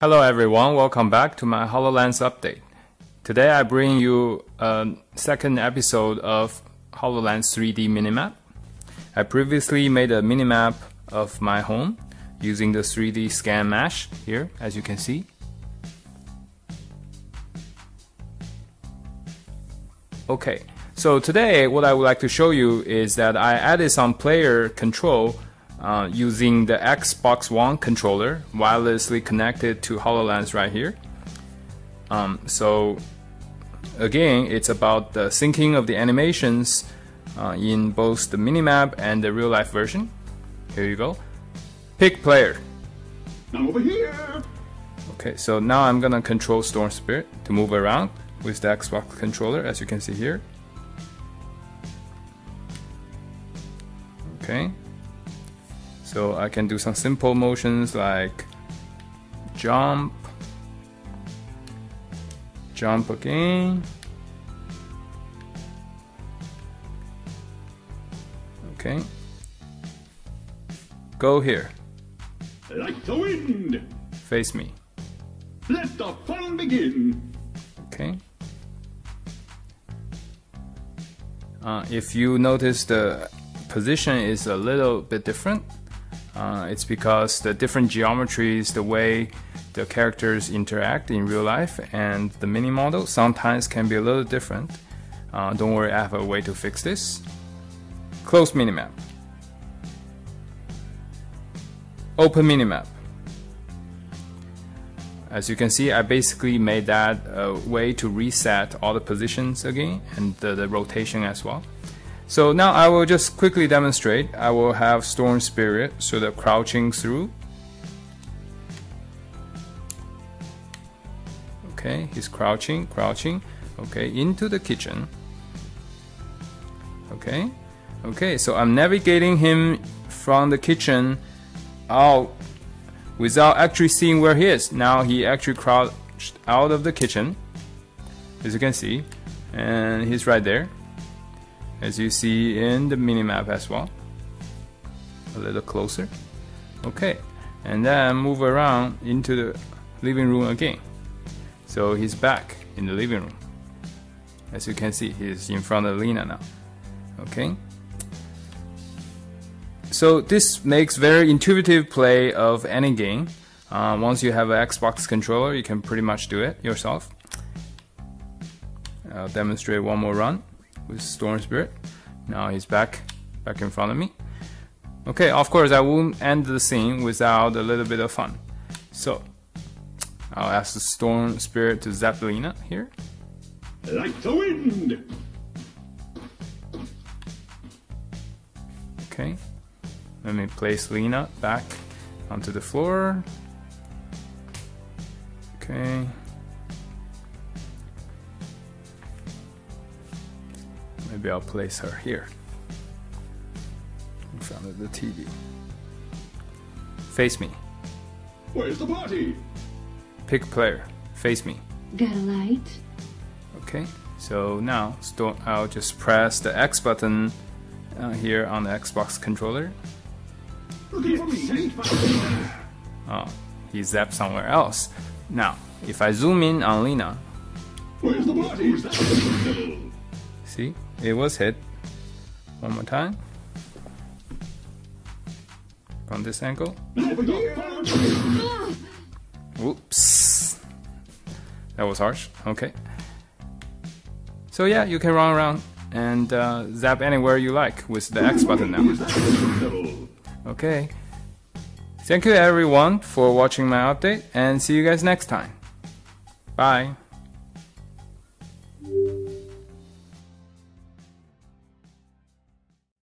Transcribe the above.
Hello everyone, welcome back to my HoloLens update. Today I bring you a second episode of HoloLens 3D minimap. I previously made a minimap of my home using the 3D scan mesh here, as you can see. Okay, so today what I would like to show you is that I added some player control uh, using the Xbox One controller wirelessly connected to HoloLens right here. Um, so again, it's about the syncing of the animations uh, in both the minimap and the real life version. Here you go. Pick player. Now over here. Okay, so now I'm gonna control Storm Spirit to move around with the Xbox controller, as you can see here. Okay, so I can do some simple motions like jump, jump again. Okay. Go here. Like the wind. Face me. Let the fun begin. Okay. Uh, if you notice the position is a little bit different, uh, it's because the different geometries, the way the characters interact in real life, and the mini model sometimes can be a little different. Uh, don't worry, I have a way to fix this. Close minimap. Open minimap. As you can see, I basically made that a way to reset all the positions again and the, the rotation as well. So now I will just quickly demonstrate. I will have Storm Spirit, so the crouching through. Okay, he's crouching, crouching. Okay, into the kitchen. Okay, okay, so I'm navigating him from the kitchen out without actually seeing where he is. Now he actually crouched out of the kitchen, as you can see, and he's right there as you see in the minimap as well. A little closer. Okay. And then move around into the living room again. So he's back in the living room. As you can see he's in front of Lina now. Okay. So this makes very intuitive play of any game. Uh, once you have an Xbox controller you can pretty much do it yourself. I'll demonstrate one more run with Storm Spirit. Now he's back, back in front of me. Okay, of course I won't end the scene without a little bit of fun. So, I'll ask the Storm Spirit to zap Lina here. Like the wind. Okay, let me place Lina back onto the floor. Okay. Maybe I'll place her here in front of the TV. Face me. Where's the party? Pick player. Face me. Got a light? Okay. So now I'll just press the X button uh, here on the Xbox controller. Looking for me. Oh, he zapped somewhere else. Now, if I zoom in on Lina, Where's the party? see, it was hit. One more time. From this angle. Whoops. That was harsh. Okay. So yeah, you can run around and uh, zap anywhere you like with the X button now. Okay. Thank you everyone for watching my update and see you guys next time. Bye.